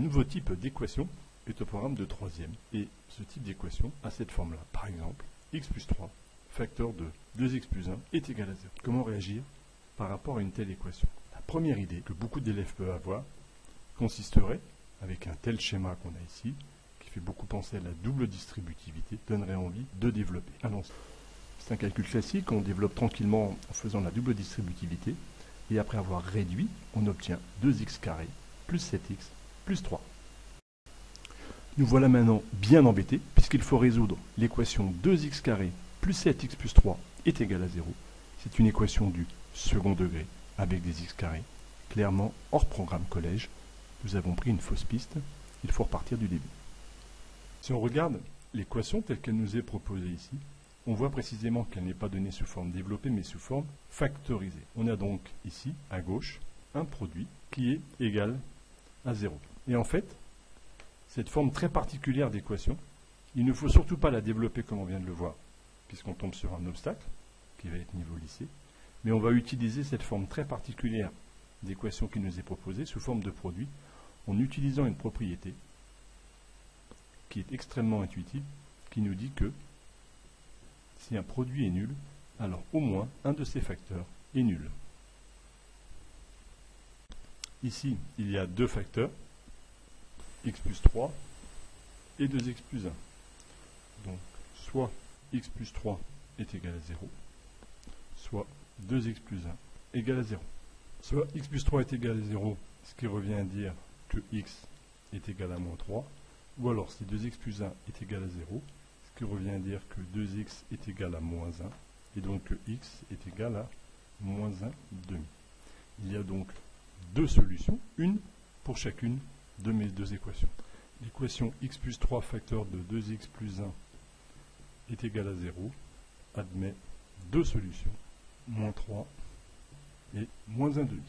Un nouveau type d'équation est au programme de troisième. Et ce type d'équation a cette forme-là. Par exemple, x plus 3, facteur de 2x plus 1 est égal à 0. Comment réagir par rapport à une telle équation? La première idée que beaucoup d'élèves peuvent avoir consisterait, avec un tel schéma qu'on a ici, qui fait beaucoup penser à la double distributivité, donnerait envie de développer. C'est un calcul classique, on développe tranquillement en faisant la double distributivité, et après avoir réduit, on obtient 2x carré plus 7x plus 3. Nous voilà maintenant bien embêtés, puisqu'il faut résoudre l'équation 2x carré plus 7x plus 3 est égal à 0. C'est une équation du second degré avec des x carrés. Clairement, hors programme collège, nous avons pris une fausse piste, il faut repartir du début. Si on regarde l'équation telle qu'elle nous est proposée ici, on voit précisément qu'elle n'est pas donnée sous forme développée, mais sous forme factorisée. On a donc ici, à gauche, un produit qui est égal à 0. Et en fait, cette forme très particulière d'équation, il ne faut surtout pas la développer comme on vient de le voir, puisqu'on tombe sur un obstacle, qui va être niveau lycée, mais on va utiliser cette forme très particulière d'équation qui nous est proposée sous forme de produit, en utilisant une propriété qui est extrêmement intuitive, qui nous dit que si un produit est nul, alors au moins un de ces facteurs est nul. Ici, il y a deux facteurs, x plus 3 et 2x plus 1. Donc, soit x plus 3 est égal à 0, soit 2x plus 1 égal à 0. Soit x plus 3 est égal à 0, ce qui revient à dire que x est égal à moins 3, ou alors si 2x plus 1 est égal à 0, ce qui revient à dire que 2x est égal à moins 1, et donc que x est égal à moins 1 demi. Il y a donc deux solutions, une pour chacune de mes deux équations. L'équation x plus 3 facteur de 2x plus 1 est égal à 0 admet deux solutions, moins 3 et moins 1 demi.